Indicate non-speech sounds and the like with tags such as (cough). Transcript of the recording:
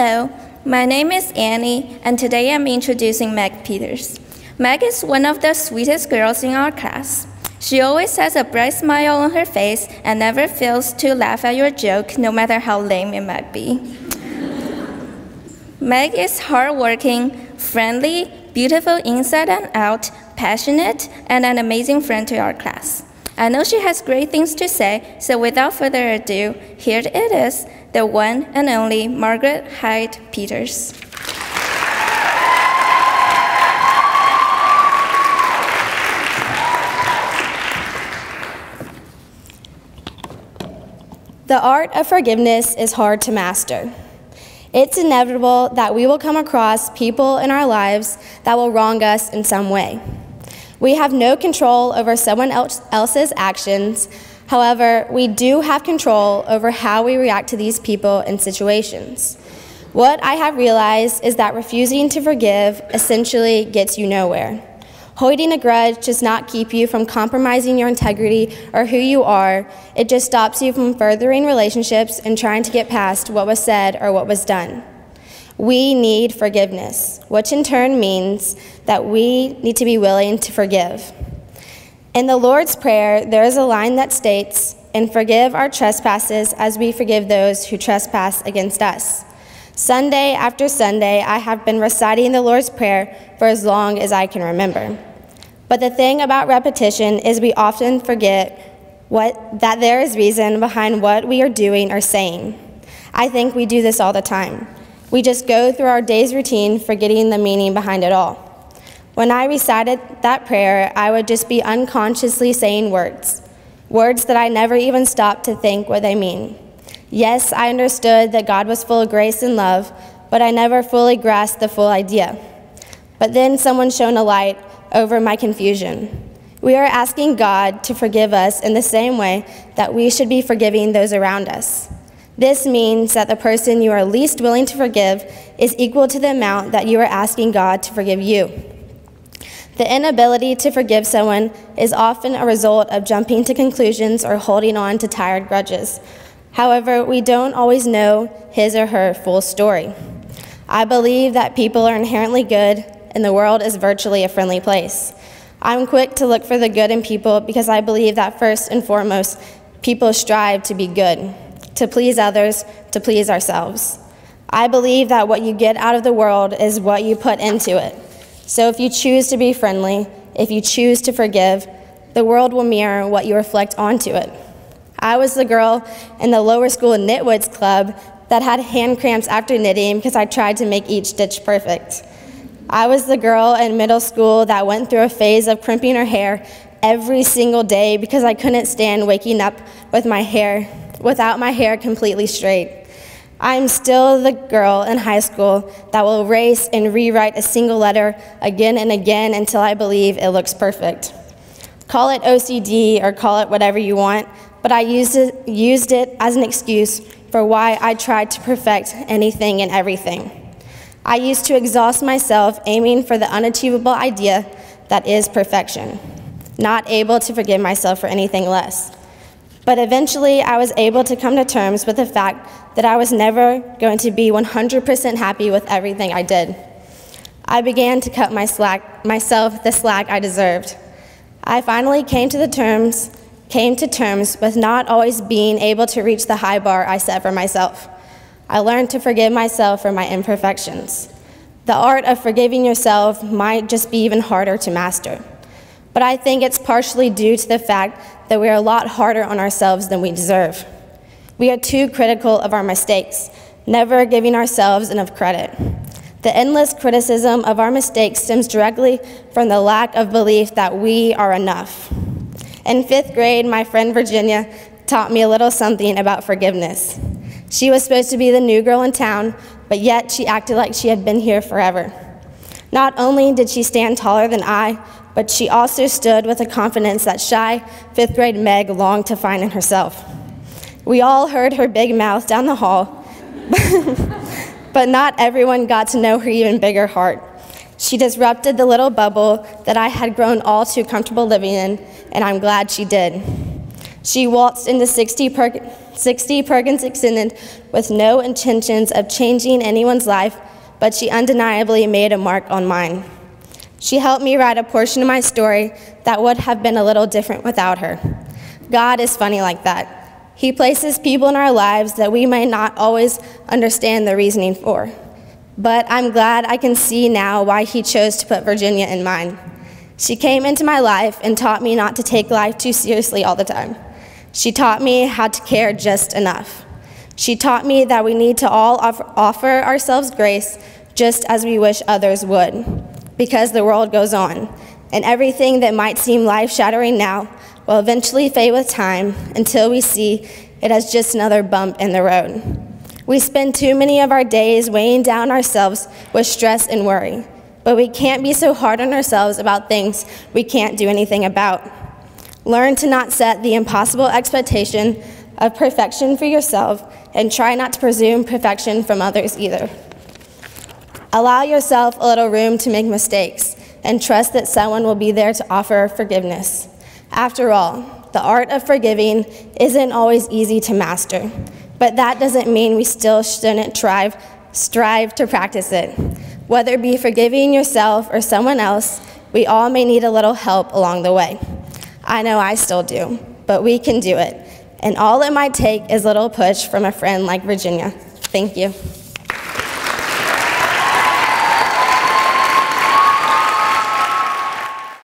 Hello, my name is Annie, and today I'm introducing Meg Peters. Meg is one of the sweetest girls in our class. She always has a bright smile on her face and never fails to laugh at your joke, no matter how lame it might be. (laughs) Meg is hardworking, friendly, beautiful inside and out, passionate, and an amazing friend to our class. I know she has great things to say, so without further ado, here it is the one and only Margaret Hyde Peters. The art of forgiveness is hard to master. It's inevitable that we will come across people in our lives that will wrong us in some way. We have no control over someone else, else's actions. However, we do have control over how we react to these people and situations. What I have realized is that refusing to forgive essentially gets you nowhere. Holding a grudge does not keep you from compromising your integrity or who you are. It just stops you from furthering relationships and trying to get past what was said or what was done. We need forgiveness, which in turn means that we need to be willing to forgive. In the Lord's Prayer, there is a line that states, And forgive our trespasses as we forgive those who trespass against us. Sunday after Sunday, I have been reciting the Lord's Prayer for as long as I can remember. But the thing about repetition is we often forget what, that there is reason behind what we are doing or saying. I think we do this all the time. We just go through our day's routine forgetting the meaning behind it all. When I recited that prayer, I would just be unconsciously saying words, words that I never even stopped to think what they mean. Yes, I understood that God was full of grace and love, but I never fully grasped the full idea. But then someone shone a light over my confusion. We are asking God to forgive us in the same way that we should be forgiving those around us. This means that the person you are least willing to forgive is equal to the amount that you are asking God to forgive you. The inability to forgive someone is often a result of jumping to conclusions or holding on to tired grudges. However, we don't always know his or her full story. I believe that people are inherently good and the world is virtually a friendly place. I'm quick to look for the good in people because I believe that first and foremost, people strive to be good, to please others, to please ourselves. I believe that what you get out of the world is what you put into it. So if you choose to be friendly, if you choose to forgive, the world will mirror what you reflect onto it. I was the girl in the lower school knitwoods club that had hand cramps after knitting because I tried to make each stitch perfect. I was the girl in middle school that went through a phase of crimping her hair every single day because I couldn't stand waking up with my hair without my hair completely straight. I'm still the girl in high school that will erase and rewrite a single letter again and again until I believe it looks perfect. Call it OCD or call it whatever you want, but I used it, used it as an excuse for why I tried to perfect anything and everything. I used to exhaust myself aiming for the unachievable idea that is perfection, not able to forgive myself for anything less. But eventually, I was able to come to terms with the fact that I was never going to be 100% happy with everything I did. I began to cut my slack, myself the slack I deserved. I finally came to the terms, came to terms with not always being able to reach the high bar I set for myself. I learned to forgive myself for my imperfections. The art of forgiving yourself might just be even harder to master. But I think it's partially due to the fact that we are a lot harder on ourselves than we deserve. We are too critical of our mistakes, never giving ourselves enough credit. The endless criticism of our mistakes stems directly from the lack of belief that we are enough. In fifth grade, my friend Virginia taught me a little something about forgiveness. She was supposed to be the new girl in town, but yet she acted like she had been here forever. Not only did she stand taller than I, but she also stood with a confidence that shy fifth grade Meg longed to find in herself. We all heard her big mouth down the hall, (laughs) but not everyone got to know her even bigger heart. She disrupted the little bubble that I had grown all too comfortable living in, and I'm glad she did. She waltzed into 60, per- 60 Perkins Extended with no intentions of changing anyone's life, but she undeniably made a mark on mine. She helped me write a portion of my story that would have been a little different without her. God is funny like that. He places people in our lives that we may not always understand the reasoning for. But I'm glad I can see now why He chose to put Virginia in mine. She came into my life and taught me not to take life too seriously all the time. She taught me how to care just enough. She taught me that we need to all offer ourselves grace just as we wish others would, because the world goes on, and everything that might seem life shattering now will eventually fade with time until we see it as just another bump in the road. We spend too many of our days weighing down ourselves with stress and worry, but we can't be so hard on ourselves about things we can't do anything about. Learn to not set the impossible expectation of perfection for yourself and try not to presume perfection from others either. Allow yourself a little room to make mistakes and trust that someone will be there to offer forgiveness. After all, the art of forgiving isn't always easy to master, but that doesn't mean we still shouldn't strive, strive to practice it. Whether it be forgiving yourself or someone else, we all may need a little help along the way. I know I still do, but we can do it. And all it might take is a little push from a friend like Virginia. Thank you.